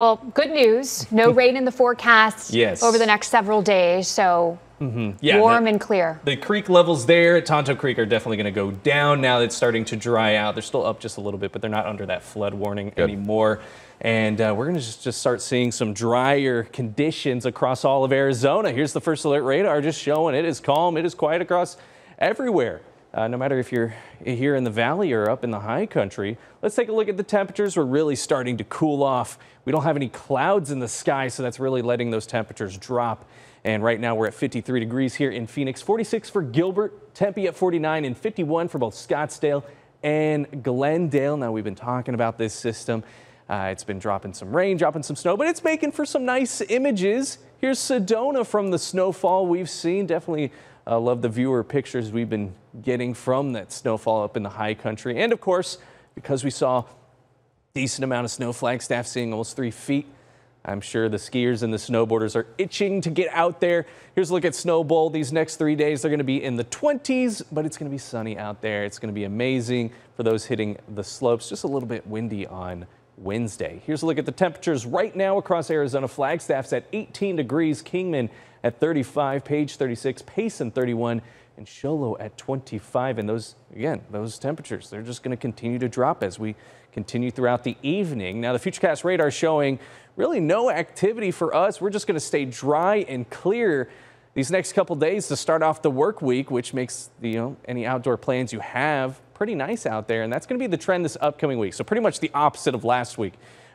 Well, good news. No rain in the forecast yes. over the next several days. So mm-hmm. yeah, warm the, and clear. The creek levels there at Tonto Creek are definitely going to go down now that it's starting to dry out. They're still up just a little bit, but they're not under that flood warning good. anymore. And uh, we're going to just, just start seeing some drier conditions across all of Arizona. Here's the first alert radar just showing it is calm, it is quiet across everywhere. Uh, no matter if you're here in the valley or up in the high country. Let's take a look at the temperatures. We're really starting to cool off. We don't have any clouds in the sky, so that's really letting those temperatures drop. And right now we're at 53 degrees here in Phoenix, 46 for Gilbert, Tempe at 49 and 51 for both Scottsdale and Glendale. Now we've been talking about this system. Uh, it's been dropping some rain, dropping some snow, but it's making for some nice images. Here's Sedona from the snowfall we've seen. Definitely uh, love the viewer pictures we've been getting from that snowfall up in the high country. And of course, because we saw decent amount of snow, Flagstaff seeing almost three feet. I'm sure the skiers and the snowboarders are itching to get out there. Here's a look at Snowbowl. These next three days, they're going to be in the 20s, but it's going to be sunny out there. It's going to be amazing for those hitting the slopes. Just a little bit windy on Wednesday. Here's a look at the temperatures right now across Arizona. Flagstaff's at 18 degrees. Kingman at 35, Page 36, Payson 31, and Show Low at 25. And those, again, those temperatures, they're just going to continue to drop as we continue throughout the evening. Now, the Futurecast radar showing really no activity for us. We're just going to stay dry and clear these next couple days to start off the work week, which makes the, you know, any outdoor plans you have pretty nice out there. And that's going to be the trend this upcoming week. So pretty much the opposite of last week.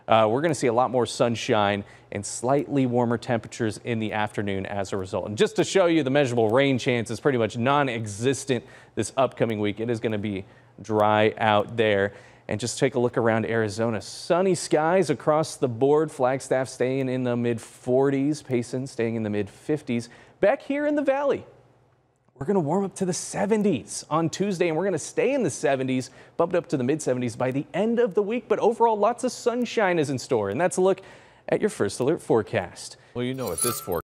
Uh, we're going to see a lot more sunshine and slightly warmer temperatures in the afternoon as a result. And just to show you the measurable rain chance is pretty much non-existent this upcoming week. It is going to be dry out there. And just take a look around Arizona. Sunny skies across the board. Flagstaff staying in the mid 40s. Payson staying in the mid 50s. Back here in the valley, we're going to warm up to the 70s on Tuesday, and we're going to stay in the 70s, bumped up to the mid 70s by the end of the week. But overall, lots of sunshine is in store. And that's a look at your first alert forecast. Well, you know what this forecast